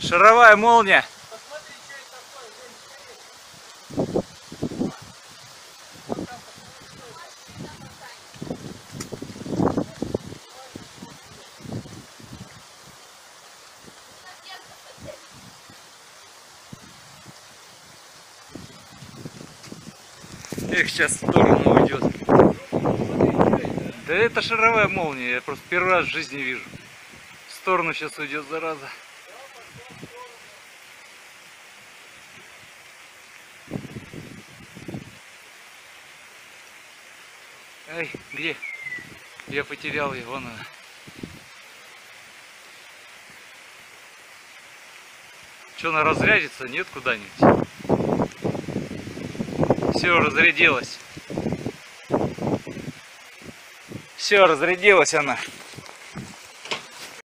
Шаровая молния. Их сейчас в сторону уйдет. Да это шаровая молния, я просто первый раз в жизни вижу. В сторону сейчас уйдет, зараза. Эй, где? Я потерял его, она. Что, она разрядится? Нет куда-нибудь? Все, разрядилась. Все, разрядилась она.